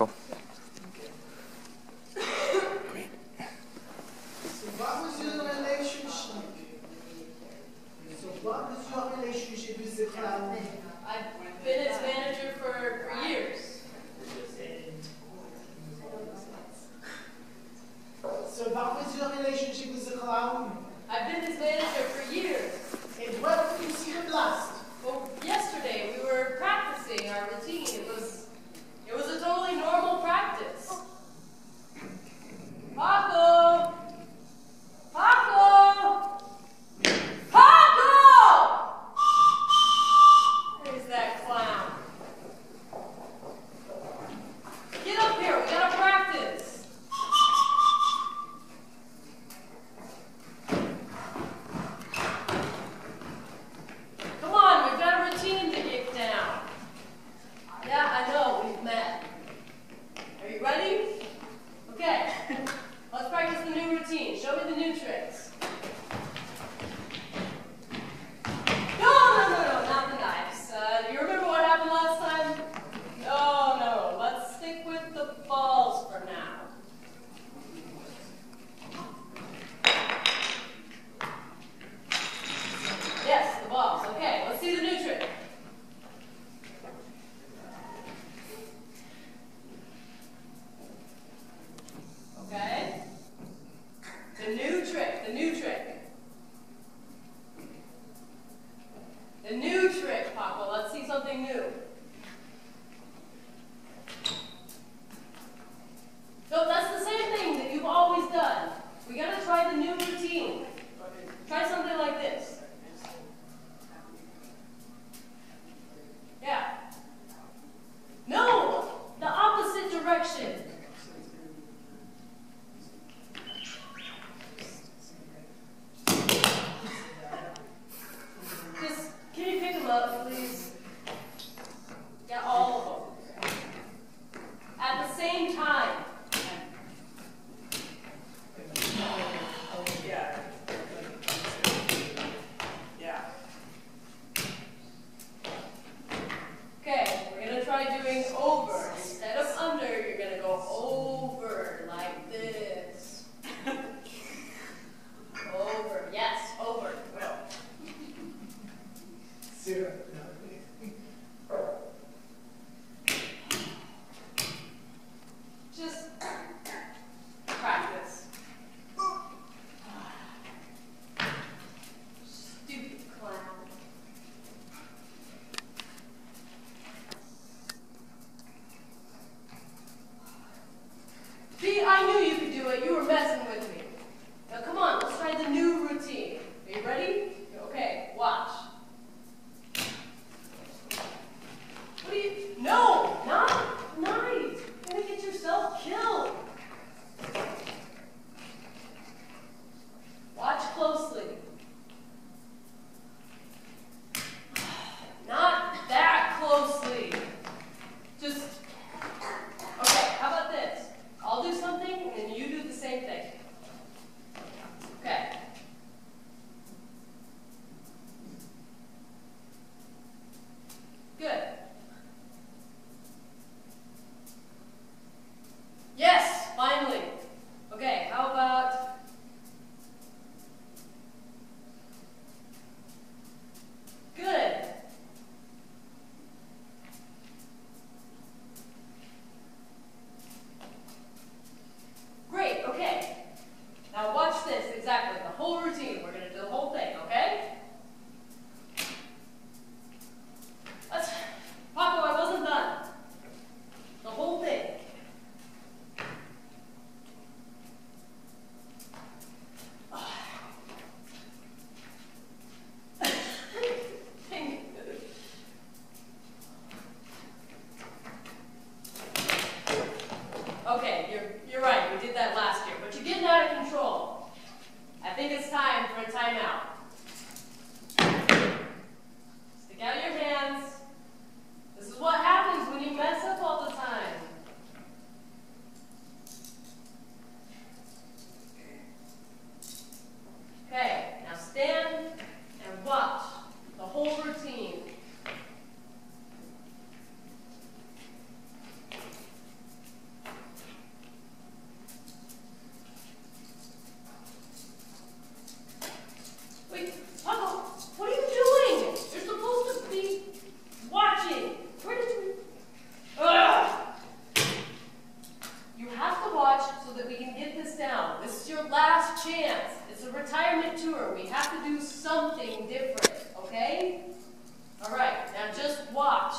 Michael. I knew you could do it. You were messing with me. watch so that we can get this down. This is your last chance. It's a retirement tour. We have to do something different, okay? All right, now just watch.